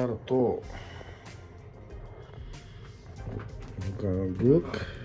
タルトガーリッ。ク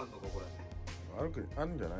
あんのかこれ。悪くあるんじゃない？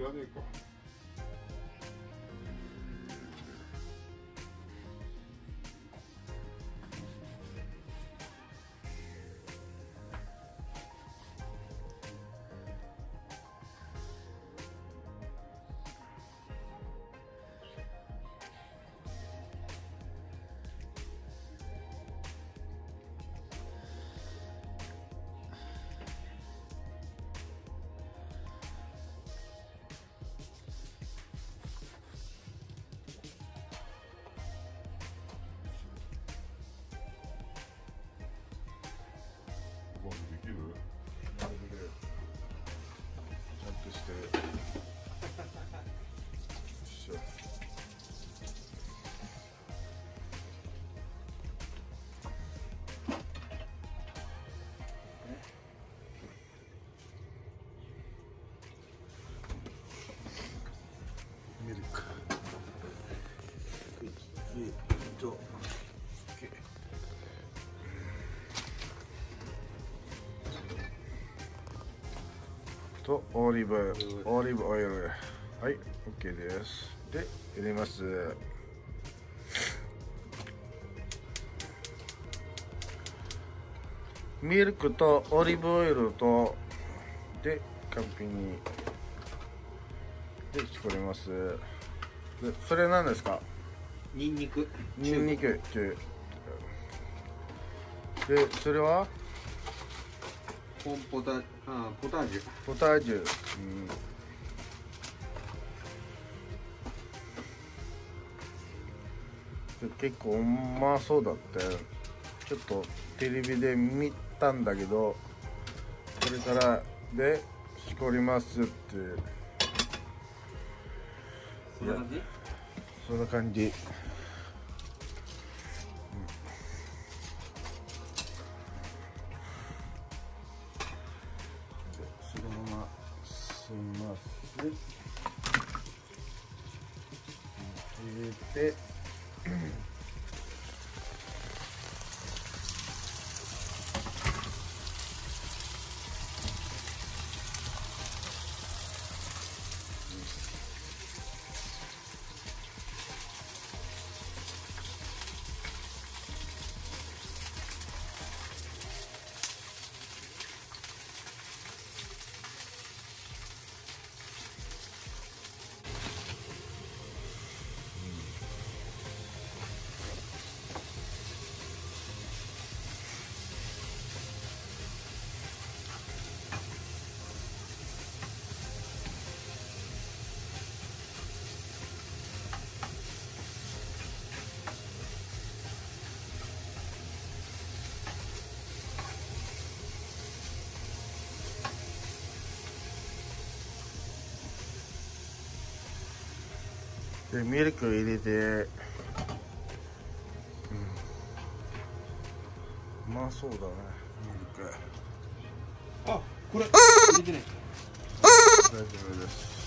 これいら とオリーブオリーブオイル。はい OK です。で入れます。ミルクとオリーブオイルとでカンピに。で絞ります。でそれ何ですか？ニンニク。ニンニク。ってでそれは？コーンポタあポタージュ。ポタージュ、うん、で結構うまそうだってちょっとテレビで見たんだけどこれからで絞りますってそんな感じ？そんな感じ、Je fais でミルク入れて。うん。うまそうだねミルク。あこれ。入れてない。大丈夫です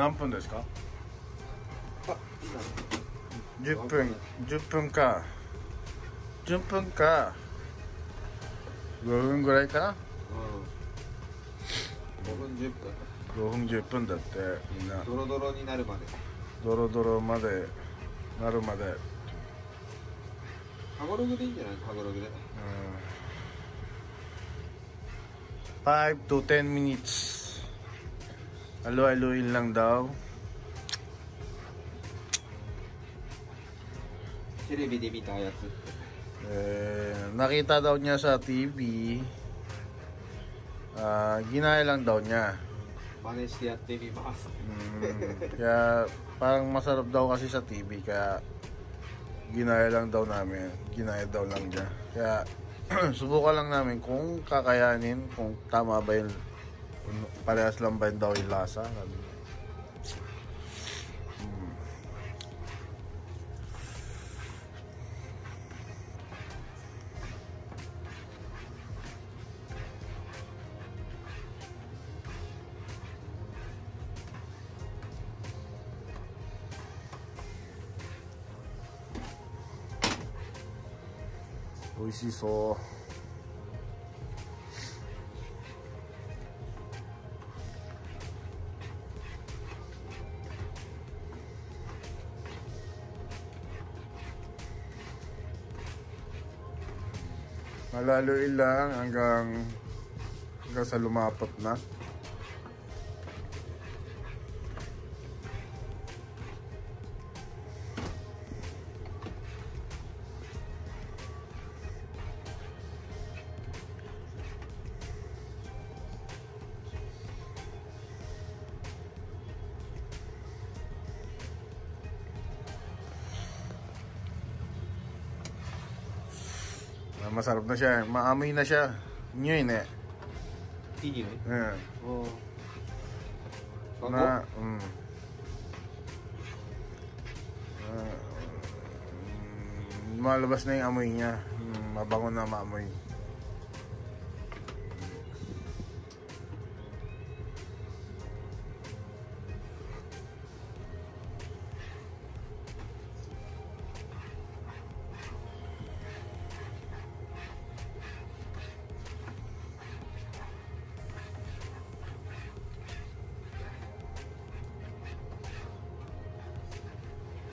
何分ですか？あ10分10分か。10分か。5分ぐらいか？なうん。5分10分。5分10分だってみんな。ドロドロになるまで。ドロドロまでなるまで。タゴログでいいんじゃない？タゴログで。5 to 10 minutes Alo-aloin lang daw. Eh, nakita daw niya sa TV. Ah, ginaya lang daw niya. Mm, kaya parang masarap daw kasi sa TV kaya ginaya lang daw namin. Ginaya daw lang niya. Kaya subukan lang namin kung kakayanin, kung tama ba yung parehas lang ba yun daw yung lasa. Sabi niya. Mm. Oi しそ Malaluin lang hanggang hanggang sa lumapot na. Ano, masarap na siya. Maamoy na siya. Inyo yun eh. Inyo eh? Yeah. Oo. Oh. Bago? Mm. Na, mm. Malabas na yung amoy niya. Mm, mabango na maamoy.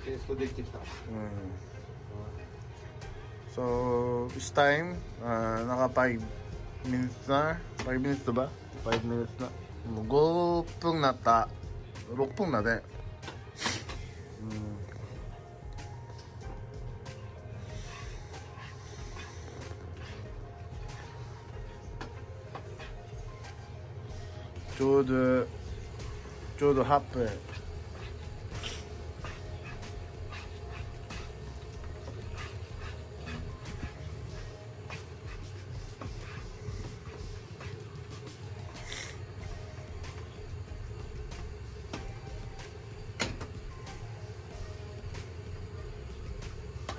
ペーストできてきた Mm. So, it's time, ah, naka 5 minutes na. 5 minutes na ba? 5 minutes na. もう5分なった。6分だね。ちょうどちょうど8分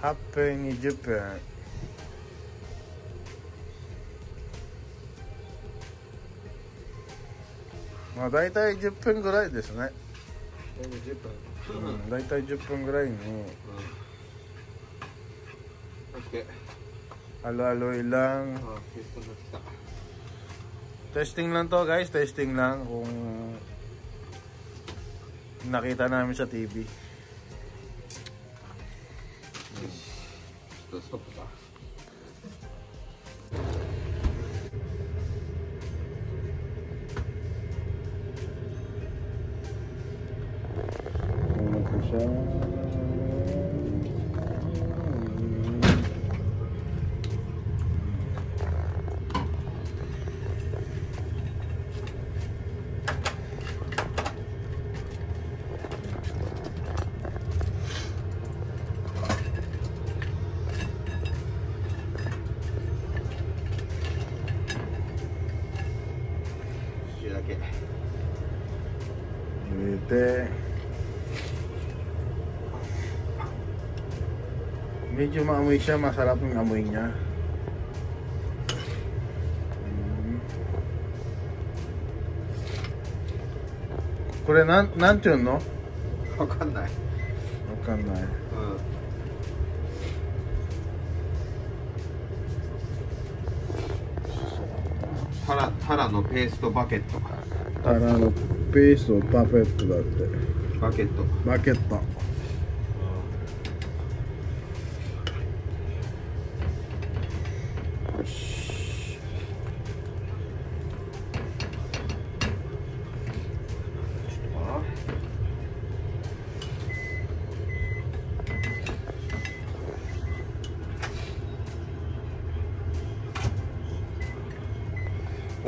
8分20分まあ大体10分ぐらいですね、 10分う、うんん大体10分ぐらいに OK あるあるいlang あペーストになってきた testing lang to guys testing lang kung nakita namin sa TV Let's stop the car. Vamos puxar. だて。みちまむいしゃまさらぷんがむいにこれなん,なんていうの？分かんない。分かんない、うん。ラタラのペーストバケットタラのペーストパペットだって。バケットバケット。